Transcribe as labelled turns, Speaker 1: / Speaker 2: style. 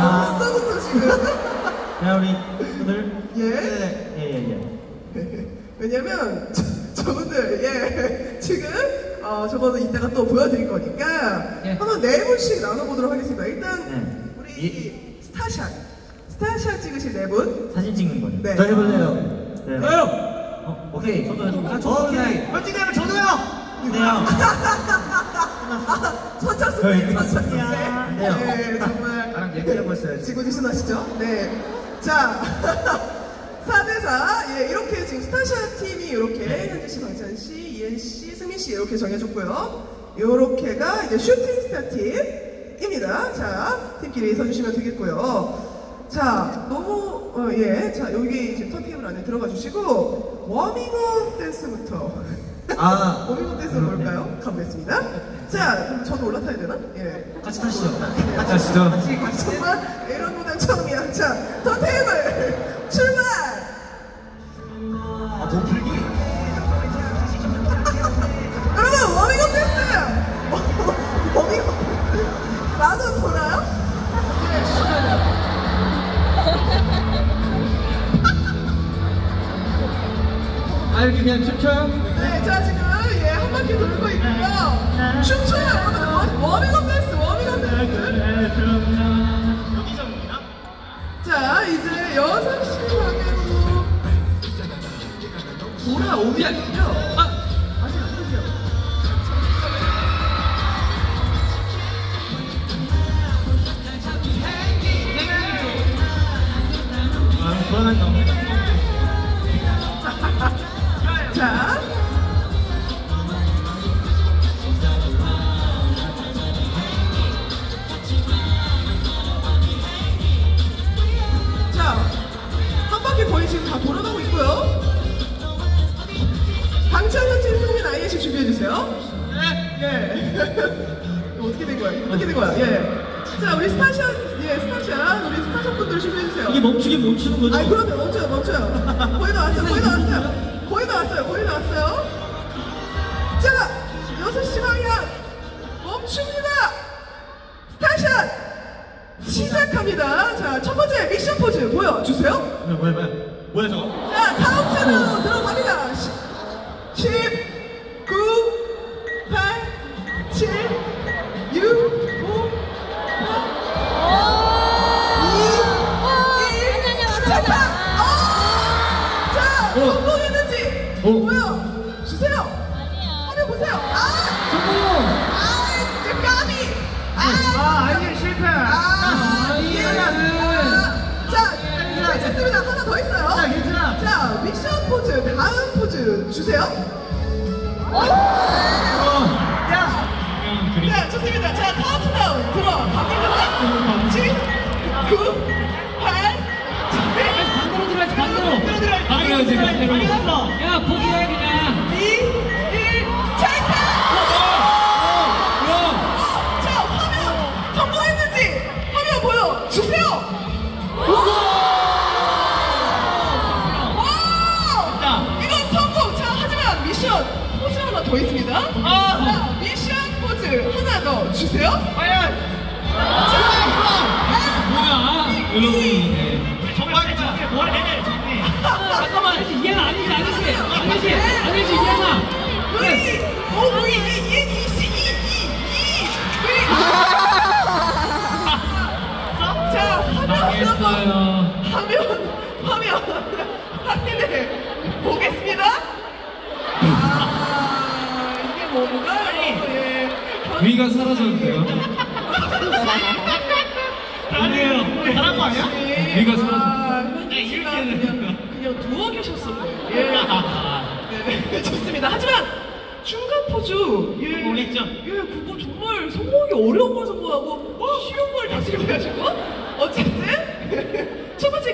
Speaker 1: 아, 벌써부터 지금.
Speaker 2: 자 우리 분들
Speaker 1: 예.
Speaker 2: 예예예
Speaker 1: 왜냐면 저, 저분들 예 지금 어 저거는 이따가 또 보여드릴 거니까
Speaker 2: 예.
Speaker 1: 한번 네 분씩 나눠보도록 하겠습니다. 일단
Speaker 2: 네.
Speaker 1: 우리
Speaker 2: 이-
Speaker 1: 스타샷 스타샷 찍으실 네 분.
Speaker 2: 사진 찍는 거죠.
Speaker 1: 네.
Speaker 2: 저 해볼래요. 네.
Speaker 3: 저요!
Speaker 2: 어, 오케이. 저도 해볼게요.
Speaker 3: 아, 저도 오케이. 현진이면 저도요!
Speaker 2: 네요.
Speaker 1: 선착순.
Speaker 2: 안 돼요.
Speaker 1: 네 정말
Speaker 3: 얘기하고 있어야지.
Speaker 1: 지구 지순하시죠? 네. 자, 4대4. 예, 이렇게 지금 스타샷 팀이 이렇게 현진 씨, 방찬 씨, 아이엔 씨, 승민 씨 이렇게 정해줬고요. 요렇게가 이제 shooting star 팀입니다. 자, 팀끼리 서주시면 되겠고요. 자, 너무, 어, 예. 자, 여기 이제 턴 테이블 안에 들어가 주시고, 워밍업 댄스부터.
Speaker 2: 아.
Speaker 1: 워밍업 댄스 볼까요? 가보겠습니다. 자, 그럼 저도 올라타야 되나? 예.
Speaker 2: 같이 타시죠.
Speaker 3: 같이 하시죠.
Speaker 1: 같이 같이 정말 이런 무대 처음이야. 자, 턴 테이블 출발.
Speaker 3: 아, 너무 불기.
Speaker 1: 여러분 워밍업 됐어요. 워밍업 됐어요. 나도 돌아요?
Speaker 3: 아, 이렇게 그냥 춤춰요?
Speaker 1: 네, 자 지금 바퀴 돌고 있고요. 춤춰요, 여러분. 워- 워밍업 댄스, 워밍업 댄스. 자, 이제 6시 방향으로 돌아오면요. 아, 아직 안 되죠.
Speaker 3: 아, 불안한 거.
Speaker 1: 아이에시 준비해주세요. 네. 네. 어떻게 된 거야? 어떻게 된 거야? 예. 자, 우리 스타샷, 예, 스타샷. 우리 스타샷 분들 준비해주세요.
Speaker 2: 이게 멈추긴 멈추는 거죠?
Speaker 1: 아니 그러면 멈춰요 멈춰요 거의 다 왔어요 거의 다 왔어요 거의 다 왔어요 거의 다 왔어요 자 6시 방향 멈춥니다 스타샷 시작합니다 자 첫 번째 미션 포즈 보여주세요
Speaker 3: 뭐야, 뭐야, 뭐야. 뭐야, 저거?
Speaker 1: 자 카운트로 들어갑니다 4 잠깐! 어! 자,
Speaker 3: 어.
Speaker 1: 성공했는지
Speaker 3: 어.
Speaker 1: 보여 주세요. 화면 보세요. 아, 아, 이제 까비. 아,
Speaker 3: 아, 아니, 실패.
Speaker 1: 아,
Speaker 3: 아,
Speaker 1: 예.
Speaker 3: 이해가는.
Speaker 1: 아, 자, 괜찮습니다. 하나 더 있어요.
Speaker 3: 자, 괜찮아.
Speaker 1: 자, 미션 포즈 다음 포즈 주세요.
Speaker 3: 어.
Speaker 1: 미션 포즈 하나 더 있습니다. 자, 미션 포즈 하나 더 주세요.
Speaker 3: 과연!
Speaker 1: 자,
Speaker 2: 여러분이.
Speaker 1: 화면을 보겠습니다. 아, 이게 뭔가요? 예.
Speaker 2: 위가 사라졌는데요.
Speaker 3: 아니에요. 잘한 거 아니야?
Speaker 2: 위가 사라졌.
Speaker 1: 아, 현지가 그냥, 그냥 누워 계셨었네요. 예. 네, 좋습니다. 하지만 중간 포즈, 예.
Speaker 3: 성공했죠?
Speaker 1: 예, 그거 정말 성공하기 어려운 걸 성공하고 쉬운 걸 다시 해가지고 어쨌든 첫 번째